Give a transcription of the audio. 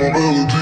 on my melody.